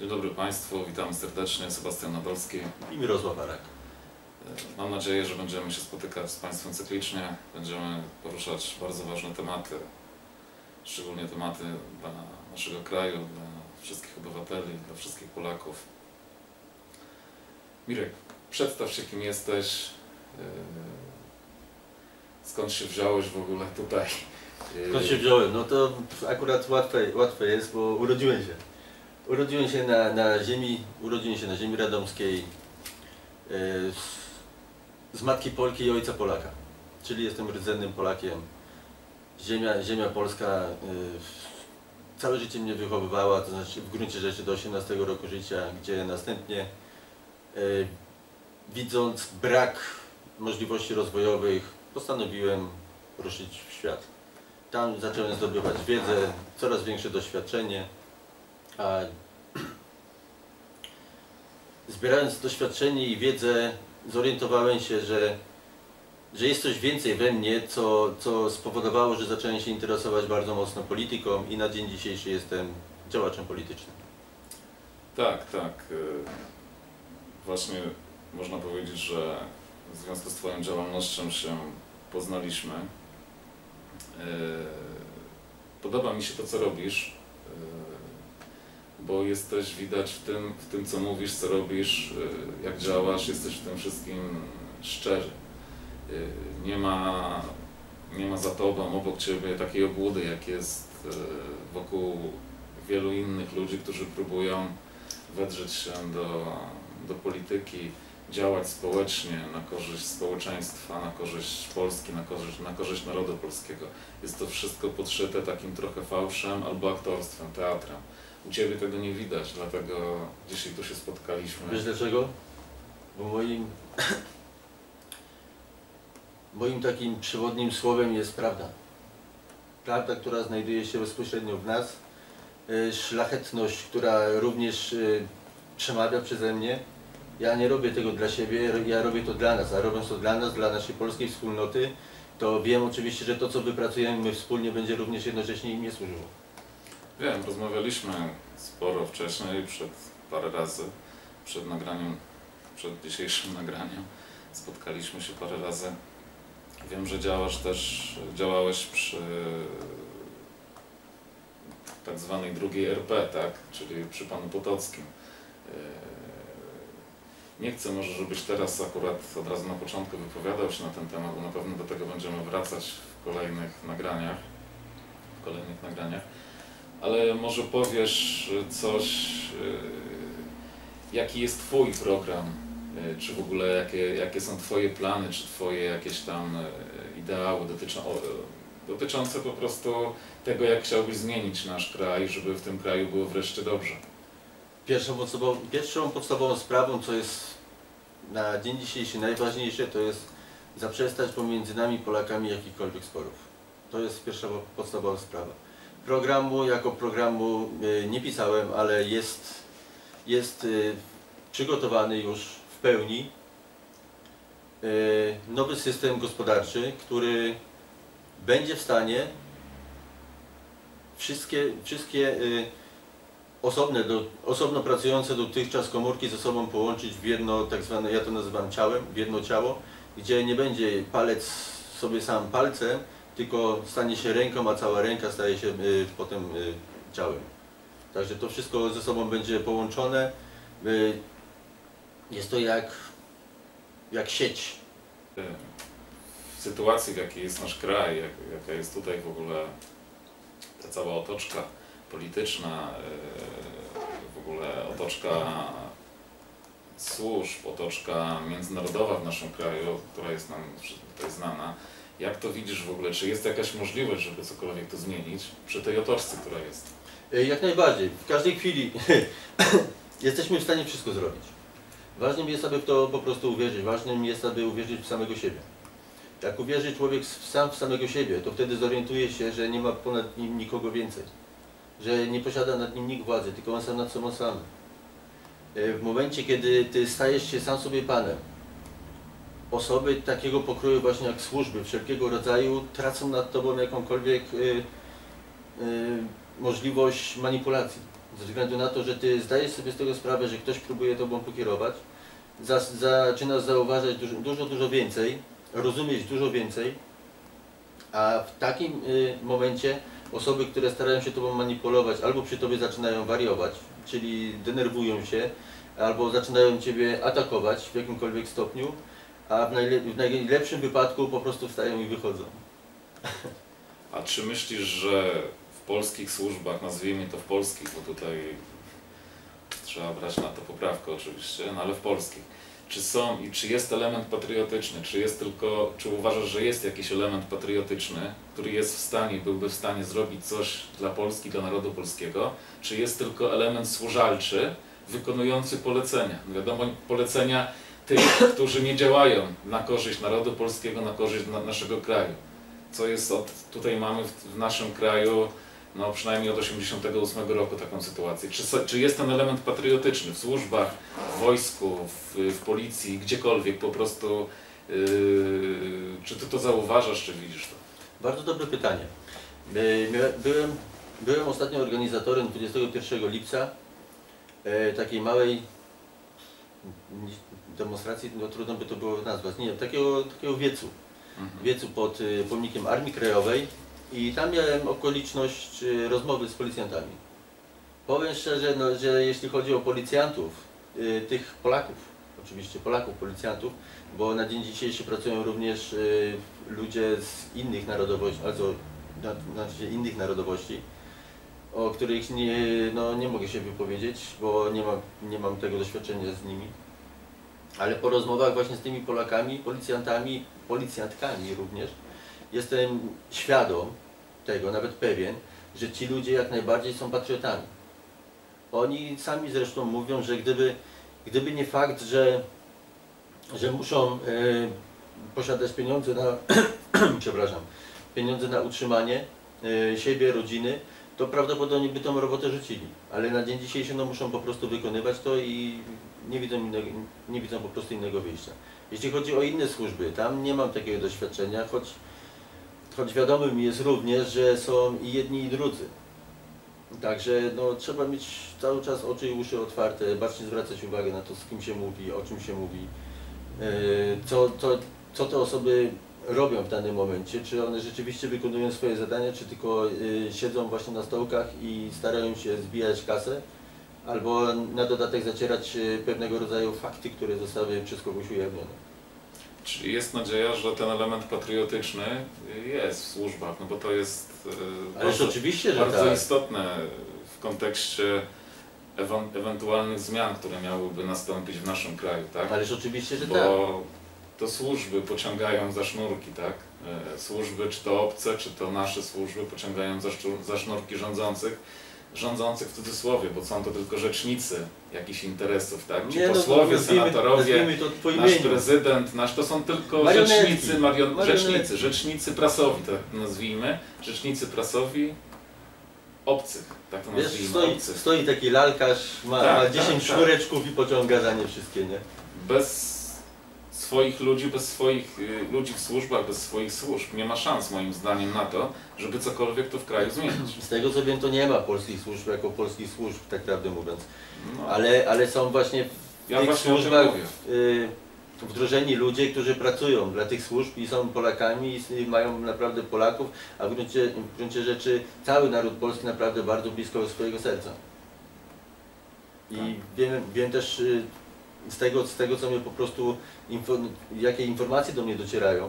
Dzień dobry Państwu, witam serdecznie, Sebastian Nadolski. i Mirosław Arak. Mam nadzieję, że będziemy się spotykać z Państwem cyklicznie. Będziemy poruszać bardzo ważne tematy, szczególnie tematy dla naszego kraju, dla wszystkich obywateli, dla wszystkich Polaków. Mirek, przedstaw się kim jesteś, yy, skąd się wziąłeś w ogóle tutaj. Skąd się wziąłem? No to akurat łatwe, łatwe jest, bo urodziłem się. Urodziłem się na, na ziemi, urodziłem się na ziemi radomskiej e, z, matki Polki i ojca Polaka. Czyli jestem rdzennym Polakiem. Ziemia, ziemia polska e, całe życie mnie wychowywała, to znaczy w gruncie rzeczy do 18 roku życia, gdzie następnie e, widząc brak możliwości rozwojowych postanowiłem ruszyć w świat. Tam zacząłem zdobywać wiedzę, coraz większe doświadczenie, zbierając doświadczenie i wiedzę zorientowałem się, że, że jest coś więcej we mnie, co, co spowodowało, że zacząłem się interesować bardzo mocno polityką i na dzień dzisiejszy jestem działaczem politycznym. Tak, tak. y, Właśnie można powiedzieć, że w związku z Twoją działalnością się poznaliśmy. Y, Podoba mi się to, co robisz, bo jesteś widać w tym, w tym co mówisz, co robisz, y, jak działasz, jesteś w tym wszystkim szczery. Y, Nie ma, nie ma za Tobą, obok Ciebie takiej obłudy, jak jest y, wokół wielu innych ludzi, którzy próbują wedrzeć się do, do polityki, działać społecznie na korzyść społeczeństwa, na korzyść Polski, na korzyść, na korzyść narodu polskiego. Jest to wszystko podszyte takim trochę fałszem albo aktorstwem, teatrem. U Ciebie tego nie widać, dlatego dzisiaj tu się spotkaliśmy. Wiesz dlaczego? Bo moim, moim takim przewodnim słowem jest prawda. Prawda, która znajduje się bezpośrednio w nas, y, szlachetność, która również y, przemawia przeze mnie. Ja nie robię tego dla siebie, ja robię to dla nas, a robiąc to dla nas, dla naszej polskiej wspólnoty, to wiem oczywiście, że to, co wypracujemy wspólnie, będzie również jednocześnie im nie służyło. Wiem, rozmawialiśmy sporo wcześniej, przed parę razy, przed nagraniem, przed dzisiejszym nagraniem. Spotkaliśmy się parę razy. Wiem, że działasz też, działałeś przy tak zwanej drugiej RP, tak? Czyli przy panu Potockim. Yy, Nie chcę może, żebyś teraz akurat od razu na początku wypowiadał się na ten temat, bo na pewno do tego będziemy wracać w kolejnych nagraniach. W kolejnych nagraniach ale może powiesz coś, yy, jaki jest Twój program, yy, czy w ogóle jakie, jakie są Twoje plany, czy Twoje jakieś tam yy, ideały dotyczą, dotyczące po prostu tego, jak chciałbyś zmienić nasz kraj, żeby w tym kraju było wreszcie dobrze. Pierwszą pierwszą podstawową sprawą, co jest na dzień dzisiejszy najważniejsze, to jest zaprzestać pomiędzy nami Polakami jakichkolwiek sporów. To jest pierwsza podstawowa sprawa. Programu jako programu y, nie pisałem, ale jest, jest y, przygotowany już w pełni y, nowy system gospodarczy, który będzie w stanie wszystkie, wszystkie osobne, do, osobno pracujące dotychczas komórki ze sobą połączyć w jedno, tak zwane, ja to nazywam ciałem, w jedno ciało, gdzie nie będzie palec sobie sam palcem, tylko stanie się ręką, a cała ręka staje się y, potem y, ciałem. Także to wszystko ze sobą będzie połączone. Y, jest to jak, jak sieć. W sytuacji, w jakiej jest nasz kraj, jak, jaka jest tutaj w ogóle ta cała otoczka polityczna, w ogóle otoczka służb, otoczka międzynarodowa w naszym kraju, która jest nam tutaj znana. Jak to widzisz w ogóle? Czy jest jakaś możliwość, żeby cokolwiek to zmienić przy tej otoczce, która jest? Y, Jak najbardziej. W każdej chwili jesteśmy w stanie wszystko zrobić. Ważnym jest, aby w to po prostu uwierzyć. Ważnym jest, aby uwierzyć w samego siebie. Jak uwierzy człowiek sam w samego siebie, to wtedy zorientuje się, że nie ma ponad nim nikogo więcej. Że nie posiada nad nim nikt władzy, tylko on sam nad sobą sam. Y, W momencie, kiedy ty stajesz się sam sobie panem, osoby takiego pokroju właśnie jak służby wszelkiego rodzaju tracą nad tobą jakąkolwiek y, y, możliwość manipulacji. Ze względu na to, że ty zdajesz sobie z tego sprawę, że ktoś próbuje tobą pokierować, za, zaczynasz zauważać dużo, dużo, dużo więcej, rozumieć dużo więcej, a w takim y, momencie osoby, które starają się tobą manipulować, albo przy tobie zaczynają wariować, czyli denerwują się, albo zaczynają ciebie atakować w jakimkolwiek stopniu, a w, najle w najlepszym wypadku po prostu wstają i wychodzą. A czy myślisz, że w polskich służbach, nazwijmy to w polskich, bo tutaj trzeba brać na to poprawkę oczywiście, no ale w polskich, czy są i czy jest element patriotyczny, czy jest tylko, czy uważasz, że jest jakiś element patriotyczny, który jest w stanie, byłby w stanie zrobić coś dla Polski, dla narodu polskiego, czy jest tylko element służalczy, wykonujący polecenia? No Wiadomo, polecenia tych, którzy nie działają na korzyść narodu polskiego, na korzyść na naszego kraju. Co jest od, tutaj mamy w, w naszym kraju, no przynajmniej od 88 roku taką sytuację. Czy, czy jest ten element patriotyczny w służbach, w wojsku, w, w policji, gdziekolwiek po prostu, yy, czy ty to zauważasz, czy widzisz to? Bardzo dobre pytanie. Y, mia- Byłem, byłem ostatnio organizatorem 21 lipca e, takiej małej demonstracji, no trudno by to było nazwać, nie, takiego, takiego wiecu. Mhm. wiecu pod y, pomnikiem Armii Krajowej i tam miałem okoliczność y, rozmowy z policjantami. Powiem szczerze, no, że jeśli chodzi o policjantów, y, tych Polaków, oczywiście Polaków, policjantów, bo na dzień dzisiejszy pracują również ludzie z innych narodowości, also na- znaczy innych narodowości, o których nie, no, nie mogę się wypowiedzieć, bo nie mam, nie mam tego doświadczenia z nimi. Ale po rozmowach właśnie z tymi Polakami, policjantami, policjantkami również, jestem świadom tego, nawet pewien, że ci ludzie jak najbardziej są patriotami. Oni sami zresztą mówią, że gdyby, gdyby nie fakt, że, że muszą e, posiadać pieniądze na, przepraszam, pieniądze na utrzymanie e, siebie, rodziny, to prawdopodobnie by tą robotę rzucili. Ale na dzień dzisiejszy no, muszą po prostu wykonywać to i nie widzą, innego, nie widzą po prostu innego wyjścia. Jeśli chodzi o inne służby, tam nie mam takiego doświadczenia, choć, choć wiadomo mi jest również, że są i jedni i drudzy. Także no, trzeba mieć cały czas oczy i uszy otwarte, bacznie zwracać uwagę na to, z kim się mówi, o czym się mówi, yy, co, co, co te osoby robią w danym momencie, czy one rzeczywiście wykonują swoje zadania, czy tylko yy, siedzą właśnie na stołkach i starają się zbijać kasę, albo na dodatek zacierać yy, pewnego rodzaju fakty, które zostały przez kogoś ujawnione. Czy jest nadzieja, że ten element patriotyczny jest w służbach, no bo to jest Ależ bardzo, oczywiście, że bardzo tak. istotne w kontekście ewentualnych zmian, które miałyby nastąpić w naszym kraju, tak? Ależ oczywiście, że bo tak. to służby pociągają za sznurki, tak? E, Służby, czy to obce, czy to nasze służby pociągają za sznurki rządzących, rządzących w cudzysłowie, bo są to tylko rzecznicy jakichś interesów, tak? Ci Nie, no, posłowie, nazwijmy- senatorowie, nazwijmy to po nasz imieniu. prezydent, nasz to są tylko Marionetki. rzecznicy, marion, Marionetki. rzecznicy, rzecznicy prasowi, tak nazwijmy, rzecznicy prasowi obcych, tak to Wiesz, nazwijmy, stoi, obcych. stoi taki lalkarz, ma, Tak, ma tak, 10 tak. sznureczków i pociąga za nie wszystkie, nie? bez swoich ludzi, bez swoich y, ludzi w służbach, bez swoich służb nie ma szans moim zdaniem na to, żeby cokolwiek tu w kraju zmienić. Z tego co wiem, to nie ma polskich służb jako polskich służb, tak prawdę mówiąc. No, Ale, ale są właśnie w ja tych właśnie służbach y, wdrożeni ludzie, którzy pracują dla tych służb i są Polakami i mają naprawdę Polaków, a w gruncie, w gruncie rzeczy cały naród polski naprawdę bardzo blisko swojego serca. I Tak. wiem, wiem też y, z tego, z tego, co mnie po prostu, jakie informacje do mnie docierają,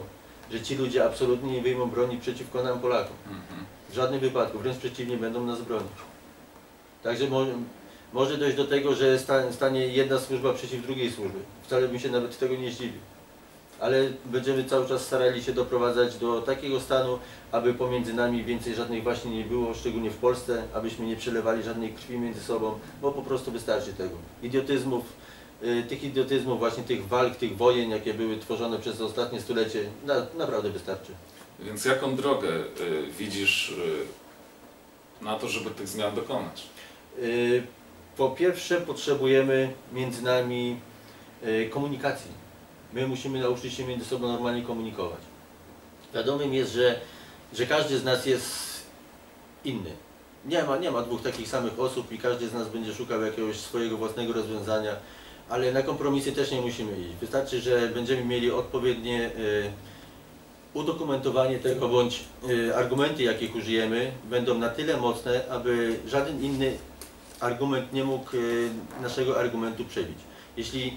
że ci ludzie absolutnie nie wyjmą broni przeciwko nam Polakom. Mhm. W żadnym wypadku, wręcz przeciwnie, będą nas bronić. Także mo może dojść do tego, że sta stanie jedna służba przeciw drugiej służbie. Wcale bym się nawet tego nie zdziwił. Ale będziemy cały czas starali się doprowadzać do takiego stanu, aby pomiędzy nami więcej żadnych właśnie nie było, szczególnie w Polsce, abyśmy nie przelewali żadnej krwi między sobą, bo po prostu wystarczy tego. Idiotyzmów, tych idiotyzmów, właśnie tych walk, tych wojen, jakie były tworzone przez ostatnie stulecie, na, naprawdę wystarczy. Więc jaką drogę y, widzisz y, na to, żeby tych zmian dokonać? Y, Po pierwsze potrzebujemy między nami y, komunikacji. My musimy nauczyć się między sobą normalnie komunikować. Wiadomym jest, że, że każdy z nas jest inny. Nie ma, nie ma dwóch takich samych osób i każdy z nas będzie szukał jakiegoś swojego własnego rozwiązania, ale na kompromisy też nie musimy iść. Wystarczy, że będziemy mieli odpowiednie y, udokumentowanie tego, bądź y, argumenty, jakich użyjemy, będą na tyle mocne, aby żaden inny argument nie mógł y, naszego argumentu przebić. Jeśli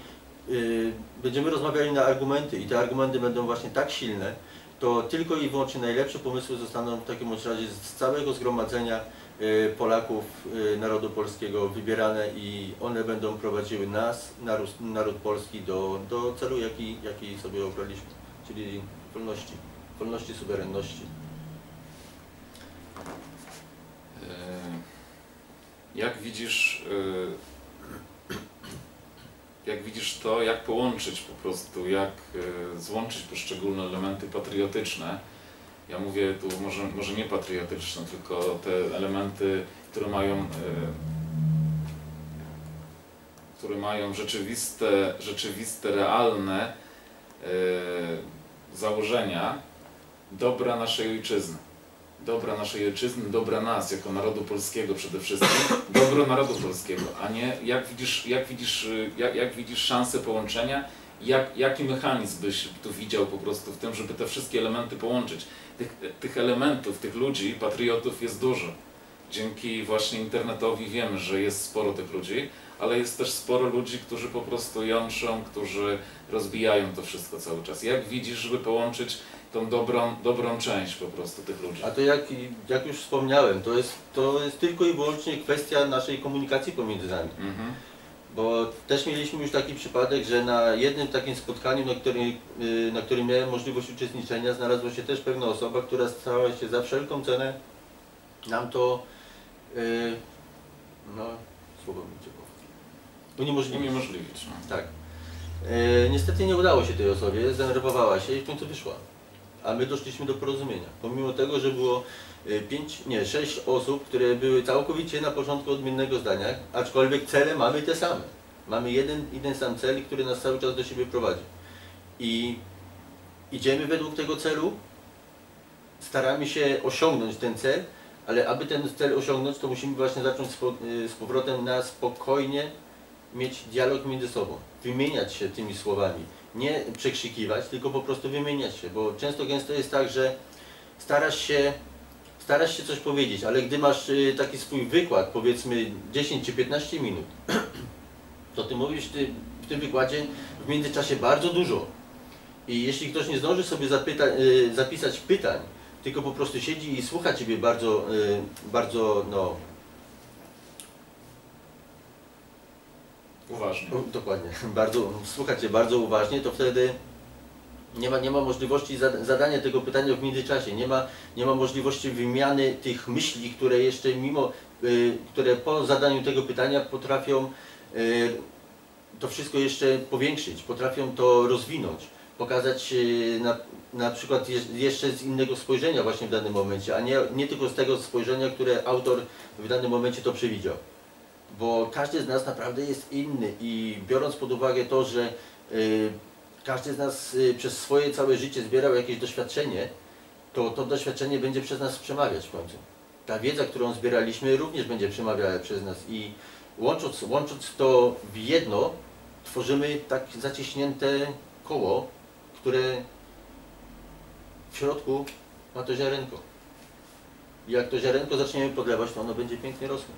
będziemy rozmawiali na argumenty i te argumenty będą właśnie tak silne, to tylko i wyłącznie najlepsze pomysły zostaną w takim razie z całego zgromadzenia Polaków y, narodu polskiego wybierane i one będą prowadziły nas, naród, naród polski do, do celu, jaki, jaki sobie obraliśmy, czyli wolności, wolności, suwerenności. E, Jak widzisz, e, jak widzisz to, jak połączyć po prostu, jak e, złączyć poszczególne elementy patriotyczne? Ja mówię tu może, może nie patriotyczne, tylko te elementy, które mają, e, które mają rzeczywiste, rzeczywiste realne e, założenia. Dobra naszej ojczyzny. Dobra naszej ojczyzny, dobra nas, jako narodu polskiego przede wszystkim, dobro narodu polskiego, a nie jak widzisz, jak widzisz, jak, jak widzisz szansę połączenia, jak, jaki mechanizm byś tu widział po prostu w tym, żeby te wszystkie elementy połączyć. Tych, tych elementów, tych ludzi, patriotów jest dużo. Dzięki właśnie internetowi wiemy, że jest sporo tych ludzi, ale jest też sporo ludzi, którzy po prostu jątrzą, którzy rozbijają to wszystko cały czas. Jak widzisz, żeby połączyć tą dobrą, dobrą część po prostu tych ludzi? A to jak, jak już wspomniałem, to jest, to jest tylko i wyłącznie kwestia naszej komunikacji pomiędzy nami. Mhm. Bo też mieliśmy już taki przypadek, że na jednym takim spotkaniu, na którym, y, na którym miałem możliwość uczestniczenia, znalazła się też pewna osoba, która starała się za wszelką cenę nam to, y, no, słowo mi uciekło. Uniemożliwić. Uniemożliwić. No. Tak. E, niestety nie udało się tej osobie, zdenerwowała się i w końcu wyszła. A my doszliśmy do porozumienia. Pomimo tego, że było pięć, nie, sześć osób, które były całkowicie na początku odmiennego zdania, aczkolwiek cele mamy te same. Mamy jeden, jeden sam cel, który nas cały czas do siebie prowadzi. I idziemy według tego celu, staramy się osiągnąć ten cel, ale aby ten cel osiągnąć, to musimy właśnie zacząć z, y, powrotem na spokojnie mieć dialog między sobą, wymieniać się tymi słowami, nie przekrzykiwać, tylko po prostu wymieniać się, bo często gęsto jest tak, że starasz się, starasz się coś powiedzieć, ale gdy masz y, taki swój wykład, powiedzmy 10 czy 15 minut, to ty mówisz ty, w tym wykładzie w międzyczasie bardzo dużo. I jeśli ktoś nie zdąży sobie zapyta, y, zapisać pytań, tylko po prostu siedzi i słucha Ciebie bardzo, y, bardzo no, Uważnie. Dokładnie, bardzo, słuchacie bardzo uważnie, to wtedy nie ma, nie ma możliwości zada- zadania tego pytania w międzyczasie, nie ma, nie ma możliwości wymiany tych myśli, które jeszcze mimo, y, które po zadaniu tego pytania potrafią y, to wszystko jeszcze powiększyć, potrafią to rozwinąć, pokazać y, na, na przykład jeszcze z innego spojrzenia właśnie w danym momencie, a nie, nie tylko z tego spojrzenia, które autor w danym momencie to przewidział. Bo każdy z nas naprawdę jest inny i biorąc pod uwagę to, że każdy z nas y, przez swoje całe życie zbierał jakieś doświadczenie, to to doświadczenie będzie przez nas przemawiać w końcu. Ta wiedza, którą zbieraliśmy również będzie przemawiała przez nas i łącząc, łącząc to w jedno, tworzymy tak zaciśnięte koło, które w środku ma to ziarenko. I jak to ziarenko zaczniemy podlewać, to ono będzie pięknie rosło.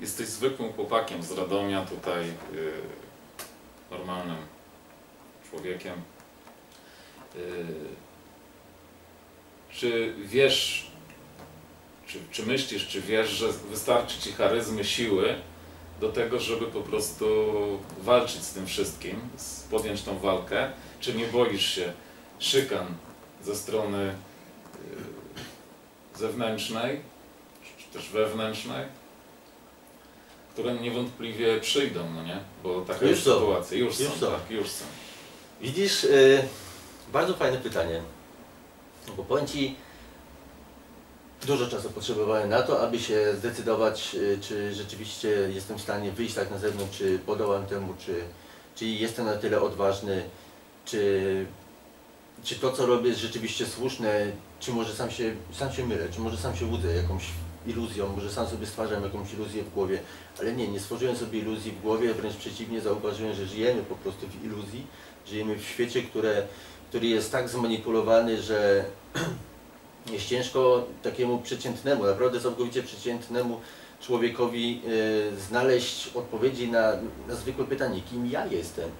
Jesteś zwykłym chłopakiem z Radomia, tutaj y, normalnym człowiekiem. Y, czy wiesz, czy, czy myślisz, czy wiesz, że wystarczy ci charyzmy, siły do tego, żeby po prostu walczyć z tym wszystkim, podjąć tą walkę? Czy nie boisz się szykan ze strony y, zewnętrznej, czy też wewnętrznej? Które niewątpliwie przyjdą, no nie? Bo taka Już jest są. sytuacja. Już, Już są, są. tak, już są. Widzisz, y, bardzo fajne pytanie. Bo powiem Ci, dużo czasu potrzebowałem na to, aby się zdecydować, y, czy rzeczywiście jestem w stanie wyjść tak na zewnątrz, czy podołam temu, czy, czy jestem na tyle odważny, czy czy to co robię jest rzeczywiście słuszne, czy może sam się, sam się mylę, czy może sam się łudzę jakąś iluzją, może sam sobie stwarzam jakąś iluzję w głowie, ale nie, nie stworzyłem sobie iluzji w głowie, wręcz przeciwnie, zauważyłem, że żyjemy po prostu w iluzji, żyjemy w świecie, które, który jest tak zmanipulowany, że jest ciężko takiemu przeciętnemu, naprawdę całkowicie przeciętnemu człowiekowi e, znaleźć odpowiedzi na, na zwykłe pytanie, kim ja jestem.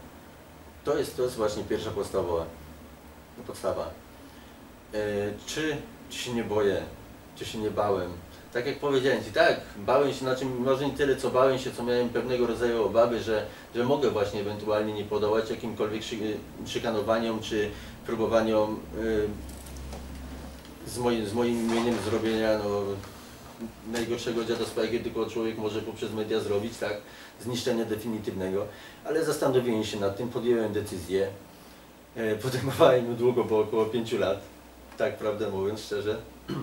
To jest, to jest właśnie pierwsza podstawowa podstawa. Czy, czy się nie boję, czy się nie bałem? Tak jak powiedziałem Ci, tak, bałem się na czym, może nie tyle co bałem się, co miałem pewnego rodzaju obawy, że, że mogę właśnie ewentualnie nie podołać jakimkolwiek szy, szykanowaniom, czy próbowaniom y, z, moim, z moim imieniem zrobienia no, najgorszego dziadostwa, jakie tylko człowiek może poprzez media zrobić, tak, zniszczenia definitywnego, ale zastanowiłem się nad tym, podjąłem decyzję, E, Podejmowałem ją długo, bo około 5 lat, tak prawdę mówiąc, szczerze.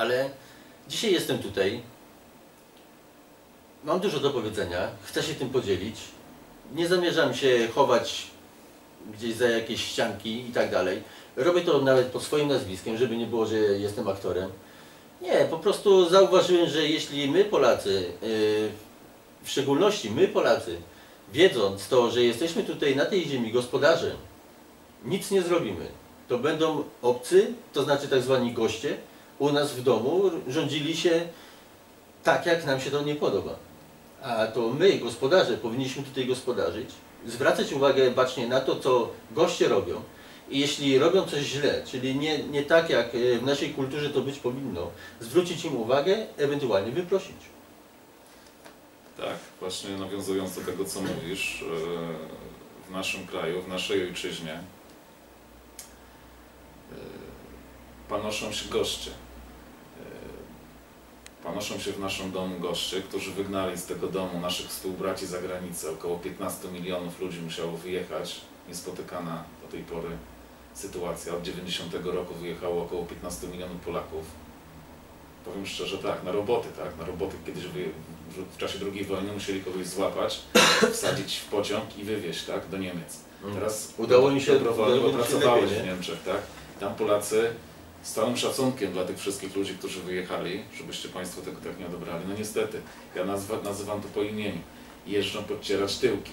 Ale dzisiaj jestem tutaj. Mam dużo do powiedzenia, chcę się tym podzielić. Nie zamierzam się chować gdzieś za jakieś ścianki i tak dalej. Robię to nawet pod swoim nazwiskiem, żeby nie było, że jestem aktorem. Nie, po prostu zauważyłem, że jeśli my Polacy, e, w szczególności my Polacy, wiedząc to, że jesteśmy tutaj na tej ziemi gospodarzem, nic nie zrobimy. To będą obcy, to znaczy tak zwani goście, u nas w domu rządzili się tak, jak nam się to nie podoba. A to my, gospodarze, powinniśmy tutaj gospodarzyć, zwracać uwagę bacznie na to, co goście robią. I jeśli robią coś źle, czyli nie, nie tak, jak w naszej kulturze to być powinno, zwrócić im uwagę, ewentualnie wyprosić. Tak, właśnie nawiązując do tego, co mówisz, w naszym kraju, w naszej ojczyźnie, panoszą się goście. E, panoszą się w naszym domu goście, którzy wygnali z tego domu naszych współbraci za granicę. Około 15 milionów ludzi musiało wyjechać. Niespotykana do tej pory sytuacja. Od 90 roku wyjechało około 15 milionów Polaków. Powiem szczerze, tak, na roboty, tak, na roboty kiedyś w czasie II wojny musieli kogoś złapać, wsadzić w pociąg i wywieźć, tak, do Niemiec. Mm. Teraz udało mi się, bo pracowałeś lepiej, w Niemczech, tak? Tam Polacy z całym szacunkiem dla tych wszystkich ludzi, którzy wyjechali, żebyście Państwo tego tak nie odebrali. No niestety, ja nazwa, nazywam to po imieniu. Jeżdżą podcierać tyłki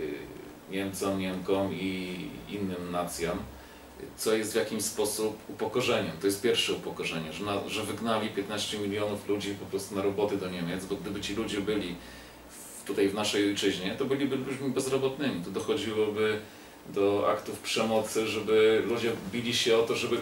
yy, Niemcom, Niemkom i innym nacjom, co jest w jakiś sposób upokorzeniem. To jest pierwsze upokorzenie, że, na, że wygnali 15 milionów ludzi po prostu na roboty do Niemiec, bo gdyby ci ludzie byli w, tutaj w naszej ojczyźnie, to byliby ludźmi bezrobotnymi. Tu dochodziłoby do aktów przemocy, żeby ludzie bili się o to, żeby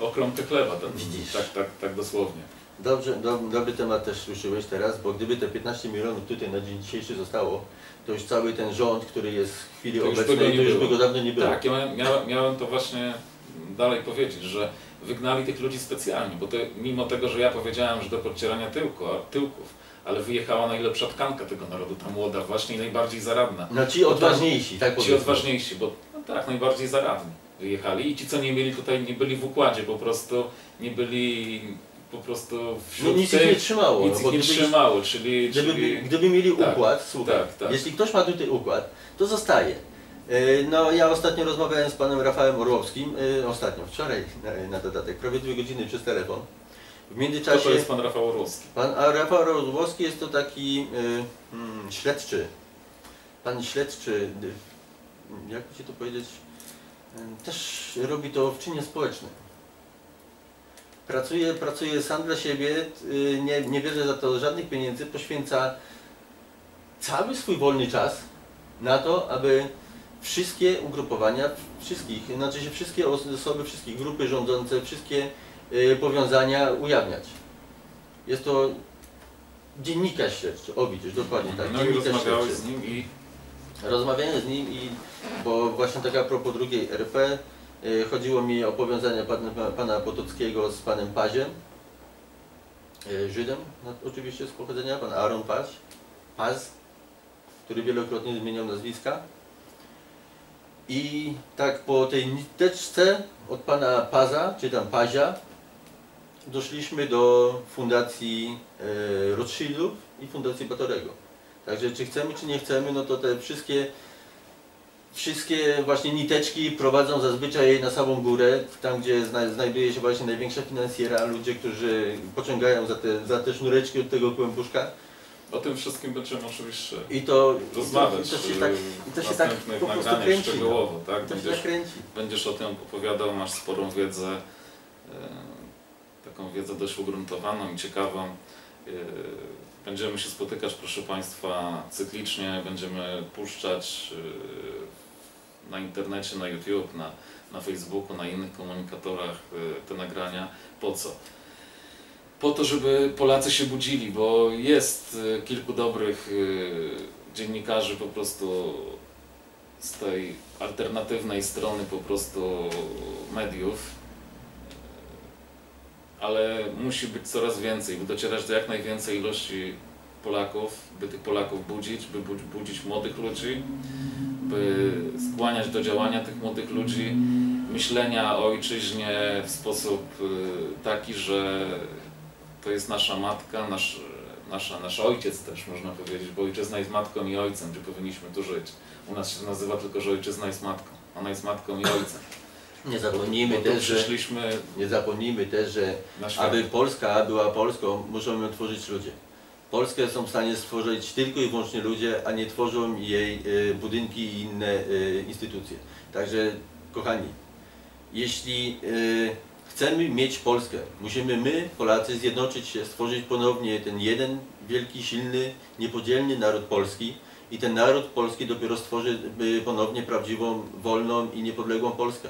o kromkę chleba. Tak, Widzisz. tak, tak, tak dosłownie. Dobrze, do, dobry temat też słyszyłeś teraz, bo gdyby te 15 milionów tutaj na dzień dzisiejszy zostało, to już cały ten rząd, który jest w chwili To już obecnej, go to już by go dawno nie było. Tak, ja miałem, miałem to właśnie dalej powiedzieć, że wygnali tych ludzi specjalnie, bo to, mimo tego, że ja powiedziałem, że do podcierania tyłku, tyłków, ale wyjechała najlepsza tkanka tego narodu, ta młoda właśnie i najbardziej zaradna. No ci odważniejsi, tak Ci powiedzmy. odważniejsi, bo no tak, najbardziej zaradni wyjechali i ci, co nie mieli tutaj, nie byli w układzie, po prostu nie byli po prostu No, wśród nic ich nie trzymało. nic no, ich nie gdyby- trzymało, czyli, Gdyby, czyli gdyby mieli Tak, układ, słuchaj, tak, tak. jeśli ktoś ma tutaj układ, to zostaje. E, No ja ostatnio rozmawiałem z panem Rafałem Orłowskim, e, ostatnio, wczoraj na, na dodatek, prawie dwie godziny przez telefon. W kto międzyczasie to jest pan Rafał Orłowski? pan Rafał Orłowski jest to taki e, mm, śledczy, pan śledczy, y, jak ci to powiedzieć, też robi to w czynie społecznym. Pracuje, pracuje sam dla siebie, y, nie, nie bierze za to żadnych pieniędzy, poświęca cały swój wolny czas na to, aby wszystkie ugrupowania, wszystkich, znaczy się wszystkie osoby, wszystkie grupy rządzące, wszystkie y, powiązania ujawniać. Jest to dziennikarz śledczy, o widzisz, dokładnie tak, No dziennikarz śledczy. z nim i Rozmawiałem z nim i bo właśnie tak a propos drugiej RP y, chodziło mi o powiązania pana, pana Potockiego z panem Paziem, y, Żydem no, oczywiście z pochodzenia, pan Aaron Paz, Paz, który wielokrotnie zmieniał nazwiska. I tak po tej niteczce od pana Paza, czy tam Pazia, doszliśmy do fundacji y, Rothschildów i fundacji Batorego. Także czy chcemy, czy nie chcemy, no to te wszystkie wszystkie właśnie niteczki prowadzą zazwyczaj na samą górę, tam gdzie zna, znajduje się właśnie największa finansjera, ludzie, którzy pociągają za te, za te sznureczki od tego kłębuszka. O tym wszystkim będziemy oczywiście I to, rozmawiać i to, i to się tak, i to się tak po prostu kręci. No. szczegółowo, tak? Będziesz, tak będziesz o tym opowiadał, masz sporą wiedzę, e, taką wiedzę dość ugruntowaną i ciekawą. E, Będziemy się spotykać, proszę Państwa, cyklicznie, będziemy puszczać e, na internecie, na YouTube, na, na Facebooku, na innych komunikatorach e, te nagrania. Po co? Po to, żeby Polacy się budzili, bo jest kilku dobrych dziennikarzy po prostu z tej alternatywnej strony po prostu mediów, ale musi być coraz więcej, by docierać do jak najwięcej ilości Polaków, by tych Polaków budzić, by budzi- budzić młodych ludzi, by skłaniać do działania tych młodych ludzi, myślenia o ojczyźnie w sposób y, taki, że to jest nasza matka, nasz, nasza, nasz ojciec też można powiedzieć, bo ojczyzna jest matką i ojcem, gdzie powinniśmy tu żyć. U nas się nazywa tylko, że ojczyzna jest matką. Ona jest matką i ojcem. Nie zapomnijmy Bo też, że, nie zapomnijmy też, że aby Polska była Polską, muszą ją tworzyć ludzie. Polskę są w stanie stworzyć tylko i wyłącznie ludzie, a nie tworzą jej e, budynki i inne e, instytucje. Także, kochani, jeśli e, chcemy mieć Polskę, musimy my, Polacy, zjednoczyć się, stworzyć ponownie ten jeden wielki, silny, niepodzielny naród polski i ten naród polski dopiero stworzy ponownie prawdziwą, wolną i niepodległą Polskę.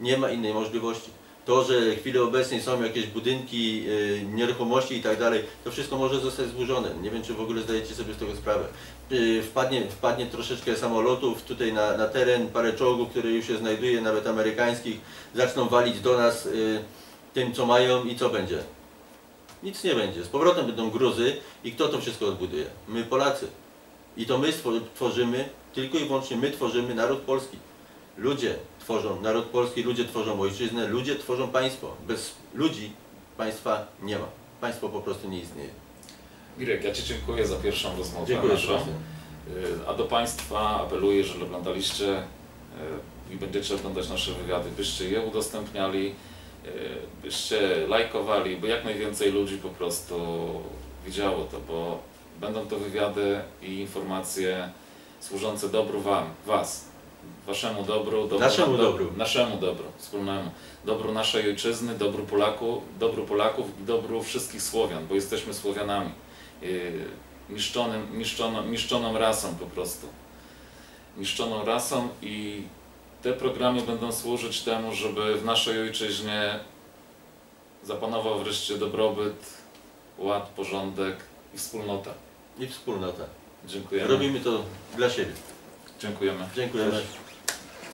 Nie ma innej możliwości. To, że w chwili obecnej są jakieś budynki, y, nieruchomości i tak dalej, to wszystko może zostać zburzone. Nie wiem, czy w ogóle zdajecie sobie z tego sprawę. Y, wpadnie, wpadnie troszeczkę samolotów tutaj na, na teren, parę czołgów, które już się znajduje, nawet amerykańskich, zaczną walić do nas y, tym, co mają i co będzie. Nic nie będzie. Z powrotem będą gruzy i kto to wszystko odbuduje? My Polacy. I to my tworzymy, tylko i wyłącznie my tworzymy naród polski. Ludzie tworzą naród polski, ludzie tworzą ojczyznę, ludzie tworzą państwo. Bez ludzi państwa nie ma. Państwo po prostu nie istnieje. Mirek, ja Ci dziękuję za pierwszą rozmowę Dziękuję naszą. Y, A do Państwa apeluję, jeżeli oglądaliście y, i będziecie oglądać nasze wywiady, byście je udostępniali, y, byście lajkowali, by jak najwięcej ludzi po prostu widziało to, bo będą to wywiady i informacje służące dobru Wam, Was, Waszemu dobru, dobru Naszemu do- dobru. naszemu dobru, wspólnemu, dobru naszej ojczyzny, dobru Polaku, dobru Polaków i dobru wszystkich Słowian, bo jesteśmy Słowianami yy, niszczonym, niszczoną, niszczoną rasą po prostu. Niszczoną rasą i te programy będą służyć temu, żeby w naszej ojczyźnie zapanował wreszcie dobrobyt, ład, porządek i wspólnota. I wspólnota. Dziękujemy. Robimy to dla siebie. Dziękujemy. Dziękujemy.